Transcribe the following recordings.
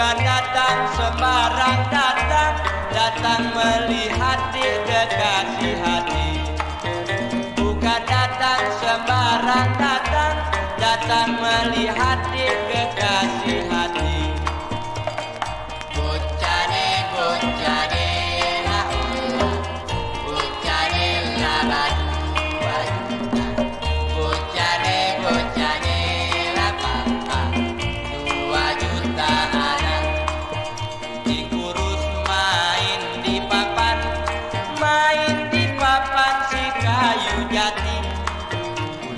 Bukan datang sembarang datang. Datang melihat di kekasih hati. Bukan datang sembarang datang. Datang melihat di Dikurus main di papan. Main di papan si kayu jati.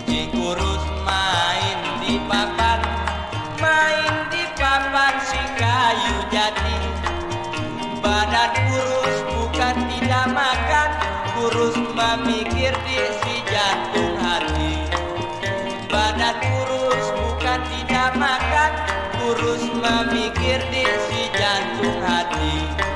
Dikurus main di papan. Main di papan si kayu jati. Badan kurus bukan tidak makan. Kurus memikir di si jantung hati. Badan kurus bukan tidak makan Kurus memikir di si jantung hati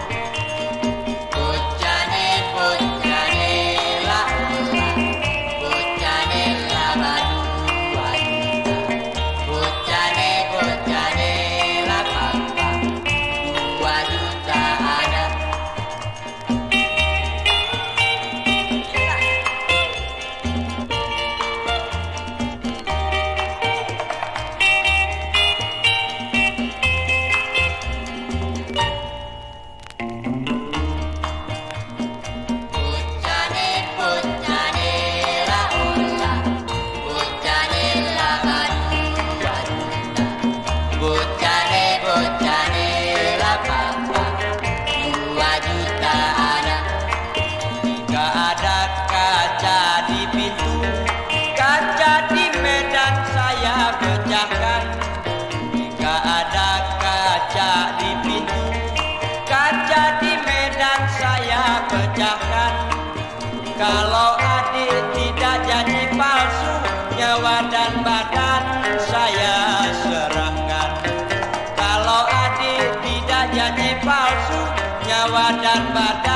saya pecahkan. Jika ada kaca di pintu Kaca di medan saya pecahkan. Kalau adik tidak jadi palsu Nyawa dan badan saya serahkan. Kalau adik tidak jadi palsu Nyawa dan badan